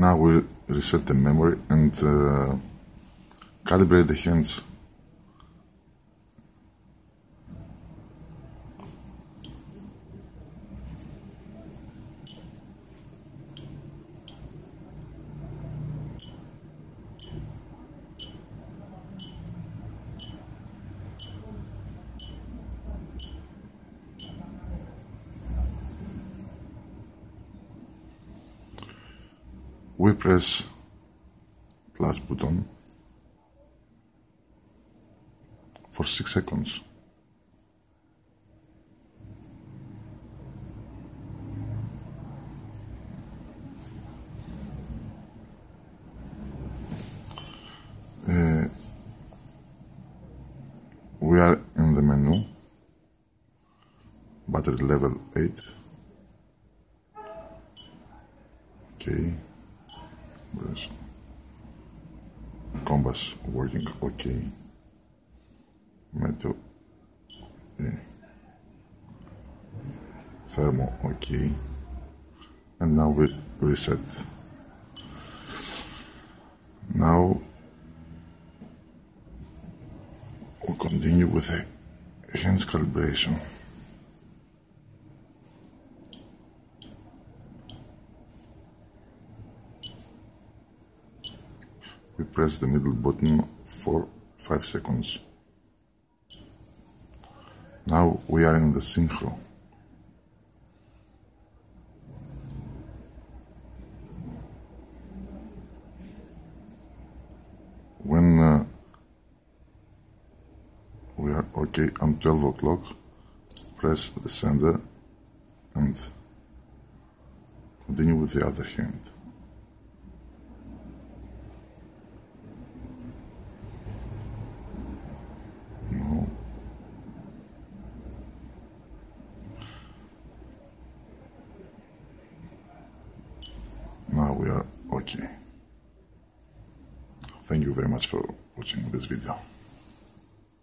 now we reset the memory and uh, calibrate the hands we press plus button for 6 seconds. Uh, we are in the menu. Battery level 8 okay Compass working okay. Metal okay thermal okay. And now we reset. Now we continue with the hands calibration we press the middle button for 5 seconds. Now we are in the synchro. When uh, we are okay on 12 o'clock, press the sender and continue with the other hand. We are okay. Thank you very much for watching this video.